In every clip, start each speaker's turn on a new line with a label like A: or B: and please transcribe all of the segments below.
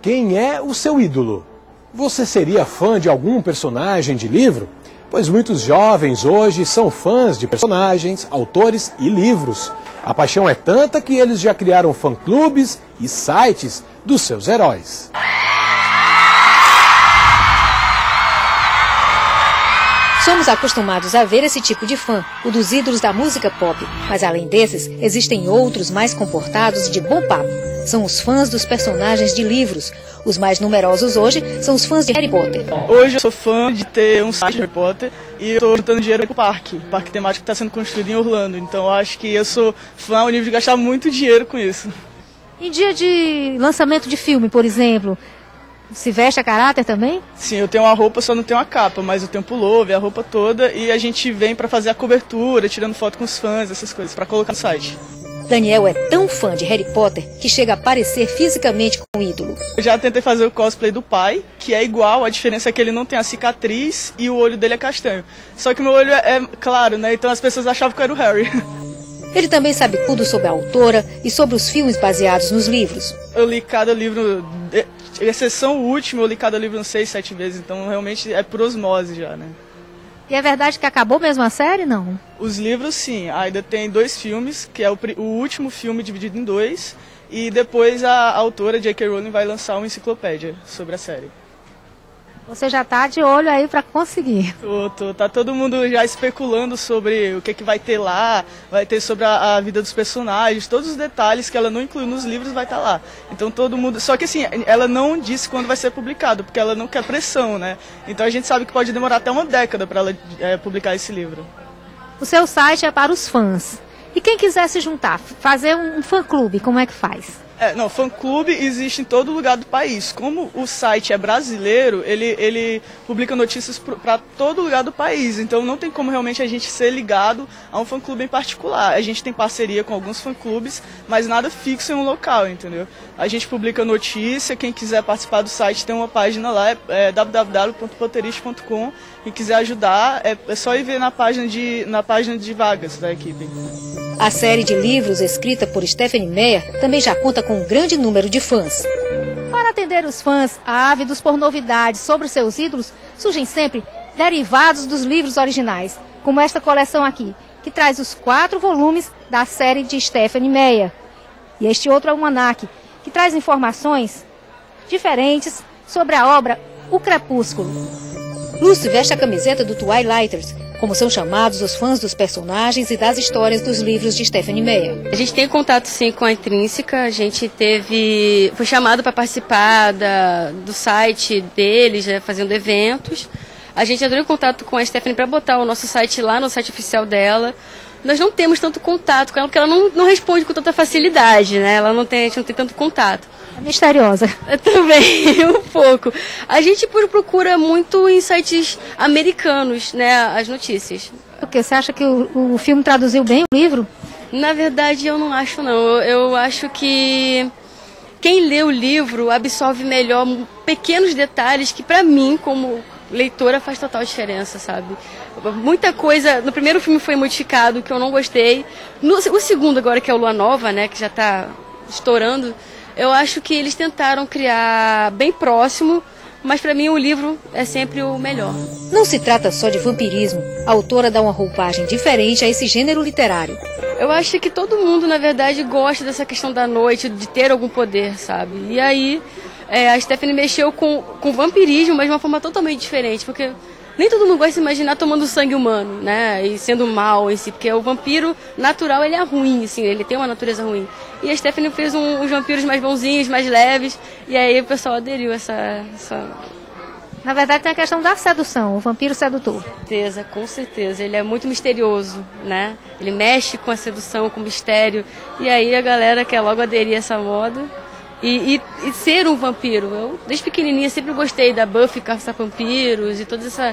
A: Quem é o seu ídolo? Você seria fã de algum personagem de livro? Pois muitos jovens hoje são fãs de personagens, autores e livros. A paixão é tanta que eles já criaram fã-clubes e sites dos seus heróis.
B: Somos acostumados a ver esse tipo de fã, o dos ídolos da música pop. Mas além desses, existem outros mais comportados e de bom papo. São os fãs dos personagens de livros. Os mais numerosos hoje são os fãs de Harry Potter.
C: Hoje eu sou fã de ter um site de Harry Potter e eu estou juntando dinheiro para o parque. O parque temático está sendo construído em Orlando. Então eu acho que eu sou fã ao nível de gastar muito dinheiro com isso.
B: Em dia de lançamento de filme, por exemplo, se veste a caráter também?
C: Sim, eu tenho uma roupa, só não tenho uma capa, mas eu tenho pullover, a roupa toda e a gente vem para fazer a cobertura, tirando foto com os fãs, essas coisas, para colocar no site.
B: Daniel é tão fã de Harry Potter que chega a parecer fisicamente com o ídolo.
C: Eu já tentei fazer o cosplay do pai, que é igual, a diferença é que ele não tem a cicatriz e o olho dele é castanho. Só que meu olho é, é claro, né? Então as pessoas achavam que eu era o Harry.
B: Ele também sabe tudo sobre a autora e sobre os filmes baseados nos livros.
C: Eu li cada livro, exceção o último, eu li cada livro uns seis, sete vezes, então realmente é por osmose já, né?
B: E é verdade que acabou mesmo a série, não?
C: Os livros, sim. Ainda tem dois filmes, que é o, o último filme dividido em dois, e depois a, a autora, J.K. Rowling, vai lançar uma enciclopédia sobre a série.
B: Você já está de olho aí para conseguir.
C: Tô, tô, tá todo mundo já especulando sobre o que, que vai ter lá, vai ter sobre a, a vida dos personagens, todos os detalhes que ela não incluiu nos livros vai estar tá lá. Então todo mundo. Só que assim, ela não disse quando vai ser publicado, porque ela não quer pressão, né? Então a gente sabe que pode demorar até uma década para ela é, publicar esse livro.
B: O seu site é para os fãs. E quem quiser se juntar, fazer um fã-clube, como é que faz?
C: É, não, fã-clube existe em todo lugar do país. Como o site é brasileiro, ele, ele publica notícias para todo lugar do país. Então não tem como realmente a gente ser ligado a um fã-clube em particular. A gente tem parceria com alguns fã-clubes, mas nada fixo em um local, entendeu? A gente publica notícia, quem quiser participar do site tem uma página lá, é, é. Quem quiser ajudar, é, é só ir ver na página de, na página de vagas da equipe.
B: A série de livros escrita por Stephanie Meyer também já conta com um grande número de fãs. Para atender os fãs ávidos por novidades sobre seus ídolos, surgem sempre derivados dos livros originais, como esta coleção aqui, que traz os quatro volumes da série de Stephanie Meyer. E este outro é almanac, que traz informações diferentes sobre a obra O Crepúsculo. Lucy veste a camiseta do Twilighters, como são chamados os fãs dos personagens e das histórias dos livros de Stephanie Meyer.
D: A gente tem contato sim com a Intrínseca, a gente teve, foi chamado para participar da, do site deles, né, fazendo eventos. A gente entrou em contato com a Stephanie para botar o nosso site lá no site oficial dela. Nós não temos tanto contato com ela, porque ela não, não responde com tanta facilidade, né? Ela não tem, a gente não tem tanto contato.
B: É misteriosa.
D: Também, um pouco. A gente procura muito em sites americanos, né, as notícias.
B: Porque você acha que o, o filme traduziu bem o livro?
D: Na verdade, eu não acho não. Eu, eu acho que quem lê o livro absorve melhor pequenos detalhes que para mim, como leitora, faz total diferença, sabe? Muita coisa. No primeiro filme foi modificado, que eu não gostei. No, o segundo, agora, que é o Lua Nova, né, que já está estourando eu acho que eles tentaram criar bem próximo, mas para mim o livro é sempre o melhor.
B: Não se trata só de vampirismo. A autora dá uma roupagem diferente a esse gênero literário.
D: Eu acho que todo mundo, na verdade, gosta dessa questão da noite, de ter algum poder, sabe? E aí é, a Stephanie mexeu com, com vampirismo, mas de uma forma totalmente diferente, porque nem todo mundo gosta de se imaginar tomando sangue humano, né? E sendo mal em si, porque o vampiro natural ele é ruim, assim, ele tem uma natureza ruim. E a Stephanie fez um, uns vampiros mais bonzinhos, mais leves, e aí o pessoal aderiu a essa, essa...
B: Na verdade tem a questão da sedução, o vampiro sedutor.
D: Com certeza, com certeza. Ele é muito misterioso, né? Ele mexe com a sedução, com o mistério. E aí a galera quer logo aderir a essa moda. E, e, e, ser um vampiro. Eu, desde pequenininha, sempre gostei da Buffy caçar vampiros e toda essa.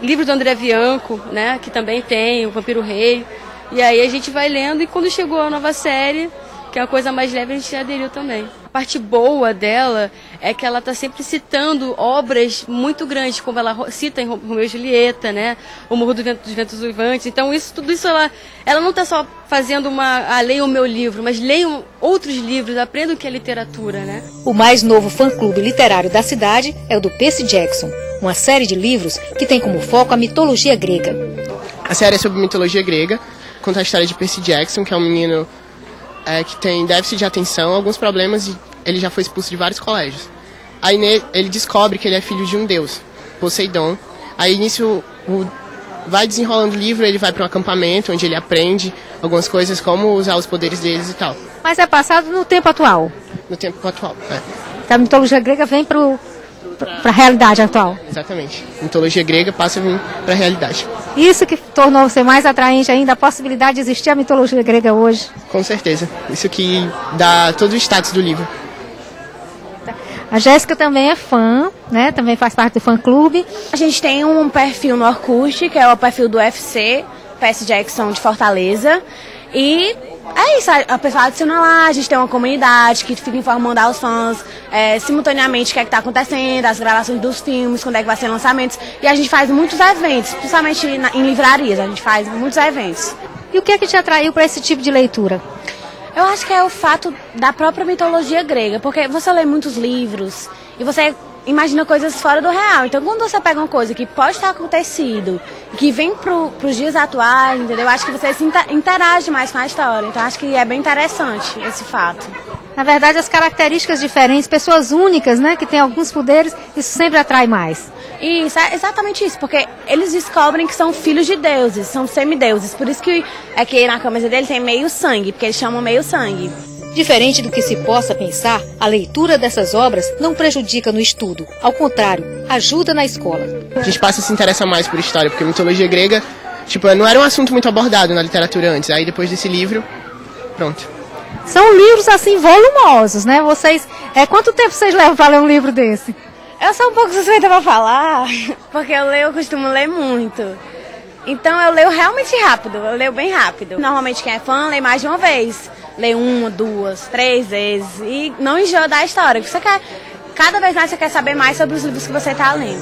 D: Livro do André Bianco, né? Que também tem, o Vampiro Rei. E aí a gente vai lendo e quando chegou a nova série, que é a coisa mais leve, a gente aderiu também. A parte boa dela é que ela está sempre citando obras muito grandes, como ela cita em Romeu e Julieta, né? O Morro do Vento, dos Ventos Uivantes. Então, isso, tudo isso, ela, ela não está só fazendo uma, ah, leiam o meu livro, mas leiam outros livros, aprendam o que é literatura, né?
B: O mais novo fã-clube literário da cidade é o do Percy Jackson, uma série de livros que tem como foco a mitologia grega.
E: A série é sobre mitologia grega, conta a história de Percy Jackson, que é um menino é, que tem déficit de atenção, alguns problemas e ele já foi expulso de vários colégios. Aí ele descobre que ele é filho de um deus, Poseidon. Aí nisso o, vai desenrolando o livro, ele vai para um acampamento onde ele aprende algumas coisas como usar os poderes deles e tal.
B: Mas é passado no tempo atual.
E: No tempo atual, é.
B: A mitologia grega vem para para a realidade atual.
E: Exatamente. Mitologia grega passa a vir para a realidade.
B: Isso que tornou você mais atraente ainda a possibilidade de existir a mitologia grega hoje?
E: Com certeza. Isso que dá todo o status do livro.
B: A Jéssica também é fã, né? Também faz parte do fã-clube.
F: A gente tem um perfil no Orkut, que é o perfil do UFC, PS Jackson de Fortaleza. E é isso, a pessoa adiciona lá, a gente tem uma comunidade que fica informando aos fãs é, simultaneamente o que é está acontecendo, as gravações dos filmes, quando é que vai ser lançamentos. E a gente faz muitos eventos, principalmente na, em livrarias, a gente faz muitos eventos.
B: E o que é que te atraiu para esse tipo de leitura?
F: Eu acho que é o fato da própria mitologia grega, porque você lê muitos livros e você imagina coisas fora do real. Então, quando você pega uma coisa que pode estar acontecido, que vem para os dias atuais, entendeu? Eu acho que você se interage mais com a história. Então, acho que é bem interessante esse fato.
B: Na verdade, as características diferentes, pessoas únicas, né, que têm alguns poderes, isso sempre atrai mais.
F: Isso, é exatamente isso, porque eles descobrem que são filhos de deuses, são semideuses. Por isso que é que na camisa dele tem meio sangue, porque eles chamam meio sangue.
B: Diferente do que se possa pensar, a leitura dessas obras não prejudica no estudo. Ao contrário, ajuda na escola.
E: A gente passa a se interessar mais por história, porque mitologia grega, tipo, não era um assunto muito abordado na literatura antes. Aí depois desse livro, pronto.
B: São livros assim volumosos, né? Vocês, é quanto tempo vocês levam para ler um livro desse?
F: Eu sou um pouco suspeita para falar, porque eu leio, eu costumo ler muito. Então eu leio realmente rápido, eu leio bem rápido. Normalmente quem é fã lê mais de uma vez. Lê uma, duas, três vezes. E não enjoa da história. Você quer, cada vez mais você quer saber mais sobre os livros que você está lendo.